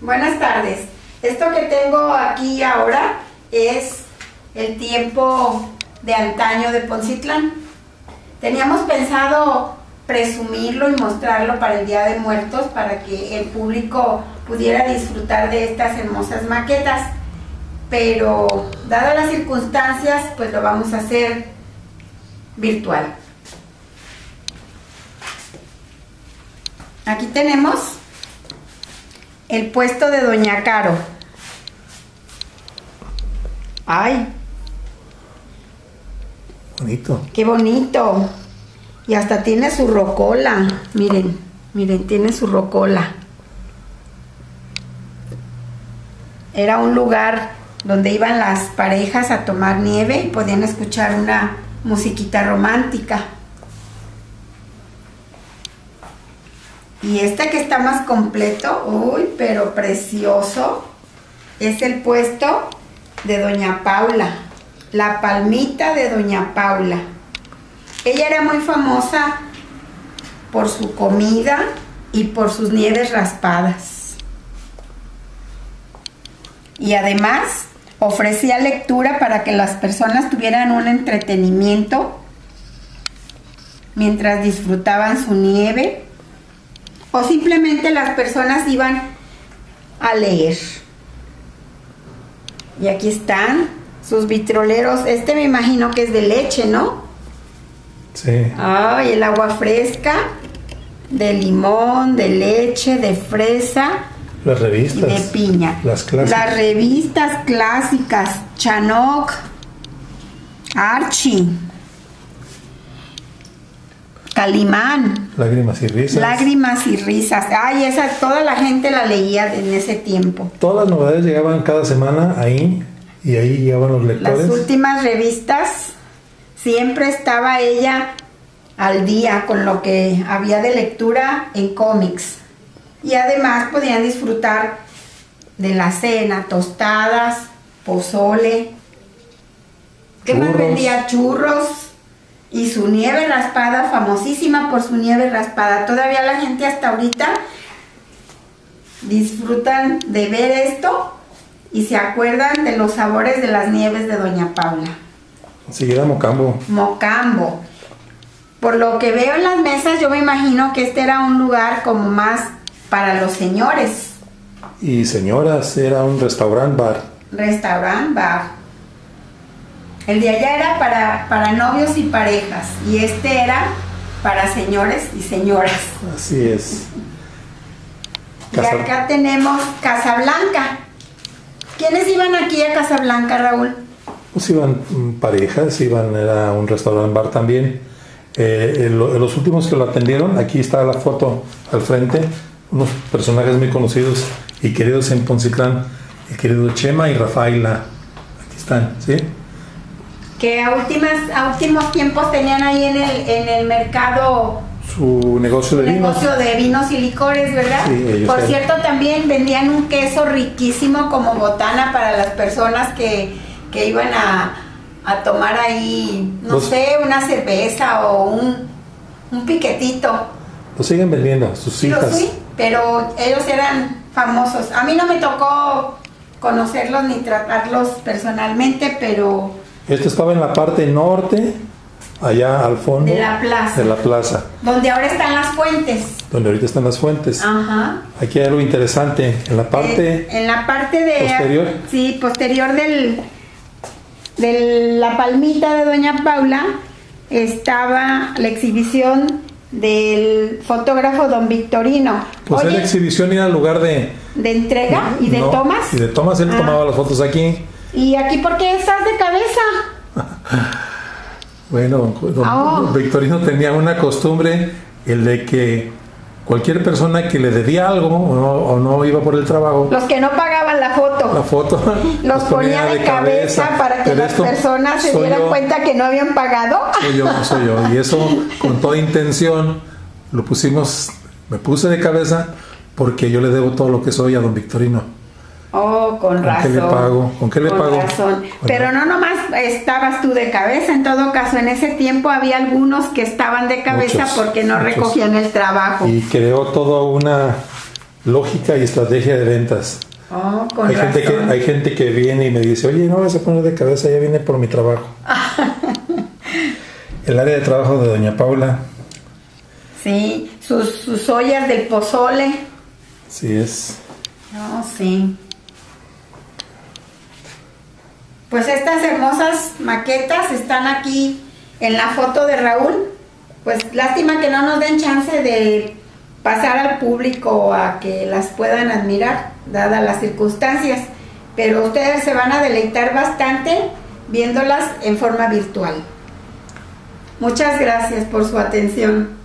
Buenas tardes. Esto que tengo aquí ahora es el tiempo de antaño de Poncitlán. Teníamos pensado presumirlo y mostrarlo para el Día de Muertos para que el público pudiera disfrutar de estas hermosas maquetas. Pero dadas las circunstancias, pues lo vamos a hacer virtual. Aquí tenemos el puesto de Doña Caro. Ay, Bonito. qué bonito. Y hasta tiene su rocola. Miren, miren, tiene su rocola. Era un lugar donde iban las parejas a tomar nieve y podían escuchar una musiquita romántica. Y este que está más completo, uy, pero precioso, es el puesto de Doña Paula, la palmita de Doña Paula. Ella era muy famosa por su comida y por sus nieves raspadas. Y además ofrecía lectura para que las personas tuvieran un entretenimiento mientras disfrutaban su nieve o simplemente las personas iban a leer. Y aquí están sus vitroleros. Este me imagino que es de leche, ¿no? Sí. Ay, el agua fresca, de limón, de leche, de fresa Las y revistas. de piña. Las clásicas. Las revistas clásicas, Chanok, Archie, Calimán, Lágrimas y risas. Lágrimas y risas. Ay, esa toda la gente la leía en ese tiempo. Todas las novedades llegaban cada semana ahí y ahí llegaban los Las lectores. últimas revistas siempre estaba ella al día con lo que había de lectura en cómics. Y además podían disfrutar de la cena, tostadas, pozole. ¿Qué más vendía? Churros. Y su nieve raspada, famosísima por su nieve raspada. Todavía la gente hasta ahorita disfrutan de ver esto y se acuerdan de los sabores de las nieves de Doña Paula. Enseguida Mocambo. Mocambo. Por lo que veo en las mesas, yo me imagino que este era un lugar como más para los señores. Y señoras, era un restaurant bar. Restaurant, bar. El de allá era para, para novios y parejas. Y este era para señores y señoras. Así es. Y acá tenemos Casablanca. ¿Quiénes iban aquí a Casablanca, Raúl? Pues iban parejas, iban, era un restaurant bar también. Eh, en lo- en los últimos que lo atendieron, aquí está la foto al frente, unos personajes muy conocidos y queridos en Poncitlán, el querido Chema y Rafaela. Aquí están, ¿sí? Que a, últimas, a últimos tiempos tenían ahí en el, en el mercado Su negocio de vinos. negocio de vinos y licores, ¿verdad? Sí, ellos Por cierto, también vendían un queso riquísimo como botana para las personas que, que iban a, a tomar ahí, no Los- sé, una cerveza o un, un piquetito. Lo siguen vendiendo, sus Sí, hijas. sí, pero ellos eran famosos. A mí no me tocó conocerlos ni tratarlos personalmente, pero Esto estaba en la parte norte, allá al fondo De la plaza. de la plaza, donde ahora están las fuentes. donde ahorita están las fuentes. Ajá. Aquí hay algo interesante, en la parte... Eh, en la parte de posterior. sí posterior del de la palmita de doña Paula estaba la exhibición del fotógrafo don Victorino Pues Oye, exhibición y era lugar de... de entrega y de No, tomas Y de tomas, él Ah. tomaba las fotos aquí. Y aquí por qué estás de cabeza Bueno, don, Ah. Victorino tenía una costumbre, el de que cualquier persona que le debía algo o no, o no iba por el trabajo, los que no pagaban la foto la foto los ponía de cabeza, para que las personas se dieran yo, cuenta que no habían pagado Soy yo, soy yo. Y eso con toda intención lo pusimos, me puse de cabeza porque yo le debo todo lo que soy a don Victorino. Oh, con, ¿Con razón. qué le pago? ¿Con qué le pago? razón. Pero no nomás estabas tú de cabeza, en todo caso, en ese tiempo había algunos que estaban de cabeza Muchos, porque no muchos. recogían el trabajo. Y creó toda una lógica y estrategia de ventas. Oh, con hay, gente que, razón. hay gente que viene y me dice, oye, no vas a poner de cabeza, ya viene por mi trabajo. El área de trabajo de Doña Paula, Sí, sus, sus ollas del pozole. sí es. No, sí. Pues estas hermosas maquetas están aquí en la foto de Raúl. Pues lástima que no nos den chance de pasar al público a que las puedan admirar, dadas las circunstancias. Pero ustedes se van a deleitar bastante viéndolas en forma virtual. Muchas gracias por su atención.